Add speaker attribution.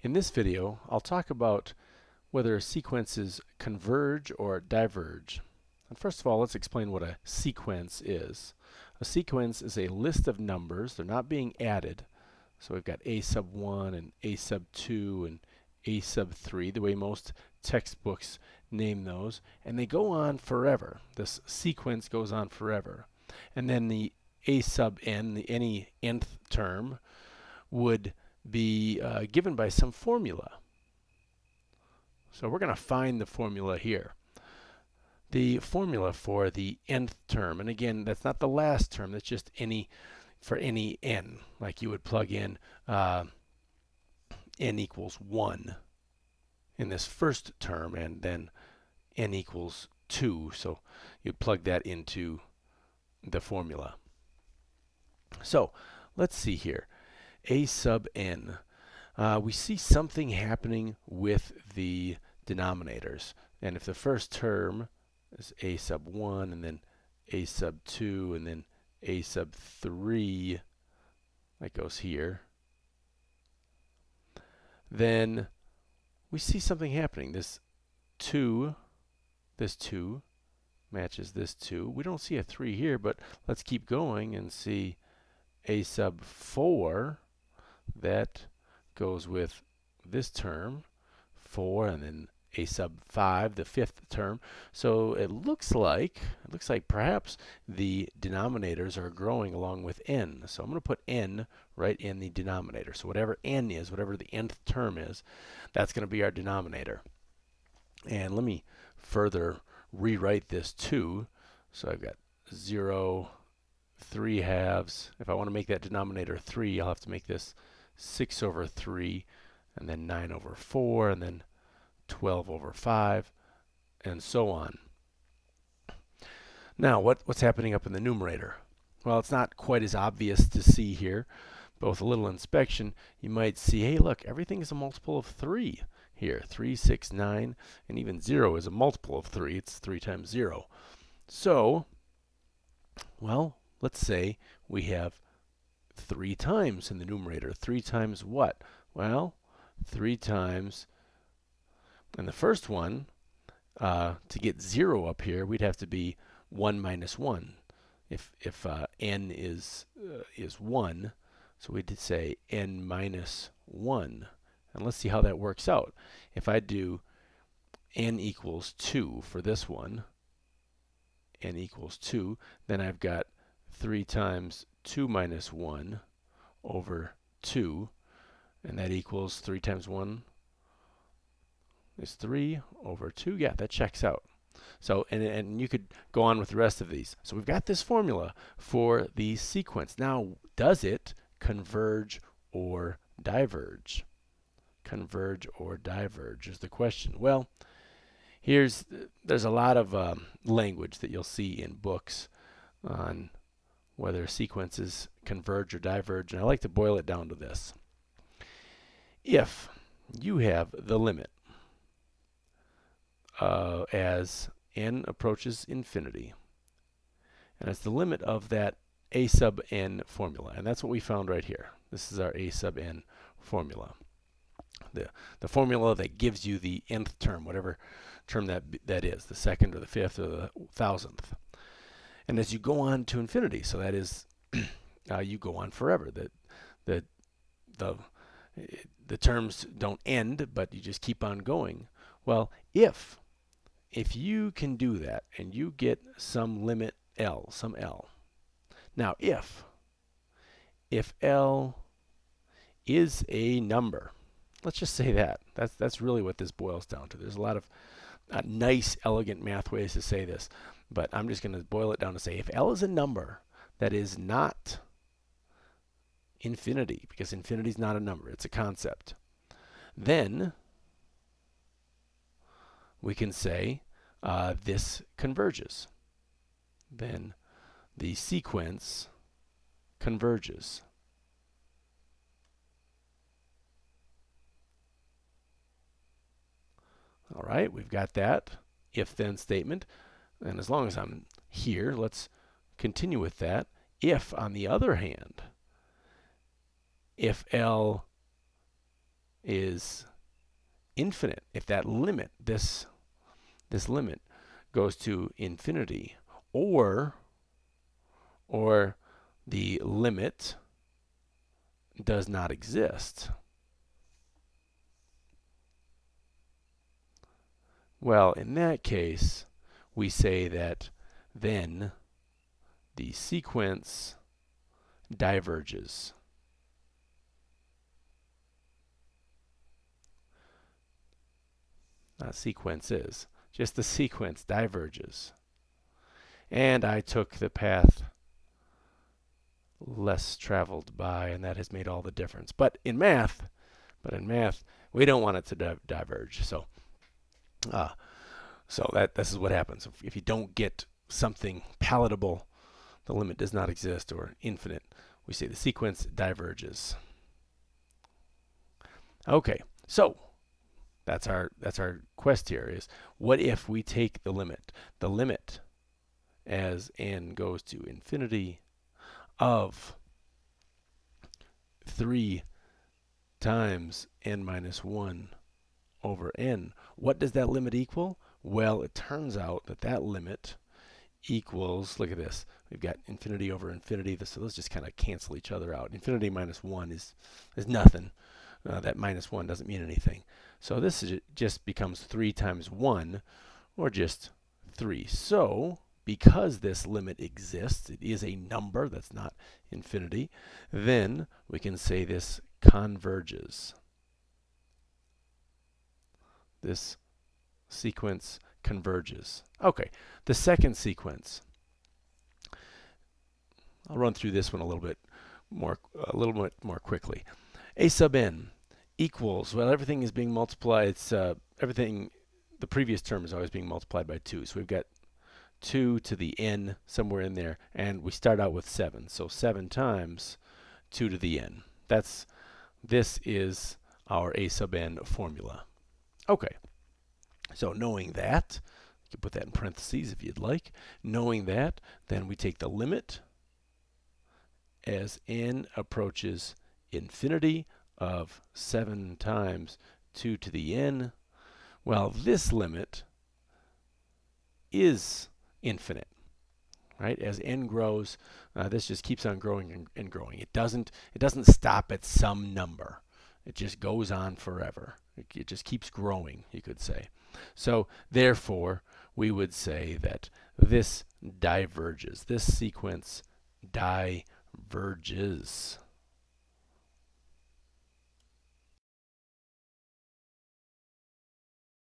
Speaker 1: In this video, I'll talk about whether sequences converge or diverge. And first of all, let's explain what a sequence is. A sequence is a list of numbers. They're not being added. So we've got a sub 1 and a sub 2 and a sub 3, the way most textbooks name those. And they go on forever. This sequence goes on forever. And then the a sub n, the any nth term, would be uh, given by some formula. So we're going to find the formula here. The formula for the nth term, and again, that's not the last term, that's just any for any n, like you would plug in uh, n equals 1 in this first term, and then n equals 2, so you'd plug that into the formula. So let's see here a sub n, uh, we see something happening with the denominators. And if the first term is a sub 1 and then a sub 2 and then a sub 3, that goes here, then we see something happening. This 2, this 2 matches this 2. We don't see a 3 here, but let's keep going and see a sub 4 that goes with this term, 4, and then a sub 5, the fifth term. So it looks like, it looks like perhaps the denominators are growing along with n. So I'm going to put n right in the denominator. So whatever n is, whatever the nth term is, that's going to be our denominator. And let me further rewrite this too. So I've got 0, 3 halves. If I want to make that denominator 3, I'll have to make this 6 over 3, and then 9 over 4, and then 12 over 5, and so on. Now, what, what's happening up in the numerator? Well, it's not quite as obvious to see here, but with a little inspection, you might see, hey, look, everything is a multiple of 3 here. 3, 6, 9, and even 0 is a multiple of 3. It's 3 times 0. So, well, let's say we have 3 times in the numerator. 3 times what? Well, 3 times, and the first one, uh, to get 0 up here, we'd have to be 1 minus 1. If, if uh, n is, uh, is 1, so we'd say n minus 1. And let's see how that works out. If I do n equals 2 for this one, n equals 2, then I've got 3 times 2 minus 1 over 2 and that equals 3 times 1 is 3 over 2 yeah that checks out. So and, and you could go on with the rest of these. So we've got this formula for the sequence. Now does it converge or diverge? Converge or diverge is the question. Well here's there's a lot of um, language that you'll see in books on whether sequences converge or diverge, and I like to boil it down to this. If you have the limit uh, as n approaches infinity, and it's the limit of that a sub n formula, and that's what we found right here. This is our a sub n formula. The, the formula that gives you the nth term, whatever term that, that is, the second or the fifth or the thousandth and as you go on to infinity, so that is, uh, you go on forever. The, the, the, the terms don't end, but you just keep on going. Well, if, if you can do that and you get some limit L, some L. Now, if, if L is a number, let's just say that. That's, that's really what this boils down to. There's a lot of uh, nice, elegant math ways to say this. But I'm just going to boil it down to say if L is a number that is not infinity, because infinity is not a number, it's a concept, then we can say uh, this converges. Then the sequence converges. All right, we've got that if-then statement. And as long as I'm here, let's continue with that. If, on the other hand, if L is infinite, if that limit, this, this limit goes to infinity, or, or the limit does not exist. Well, in that case, we say that then the sequence diverges. Not sequence is, just the sequence diverges. And I took the path less traveled by, and that has made all the difference. But in math, but in math, we don't want it to di diverge. So, uh, so that this is what happens if, if you don't get something palatable, the limit does not exist or infinite. We say the sequence diverges. Okay, so that's our that's our quest here is what if we take the limit, the limit as n goes to infinity of 3 times n minus 1 over n. What does that limit equal? Well, it turns out that that limit equals, look at this, we've got infinity over infinity, so those just kind of cancel each other out. Infinity minus 1 is, is nothing. Uh, that minus 1 doesn't mean anything. So this is, just becomes 3 times 1, or just 3. So because this limit exists, it is a number that's not infinity, then we can say this converges. This sequence converges. Okay, the second sequence. I'll run through this one a little bit more, a little bit more quickly. A sub n equals, well, everything is being multiplied, it's, uh, everything, the previous term is always being multiplied by 2. So we've got 2 to the n somewhere in there and we start out with 7 so 7 times 2 to the n that's this is our a sub n formula okay so knowing that you can put that in parentheses if you'd like. Knowing that then we take the limit as n approaches infinity of 7 times 2 to the n. Well this limit is infinite right? As n grows uh, this just keeps on growing and, and, growing. It doesn't it doesn't stop at some number. It just goes on forever. It, it just keeps growing you could say so therefore we would say that this diverges this sequence diverges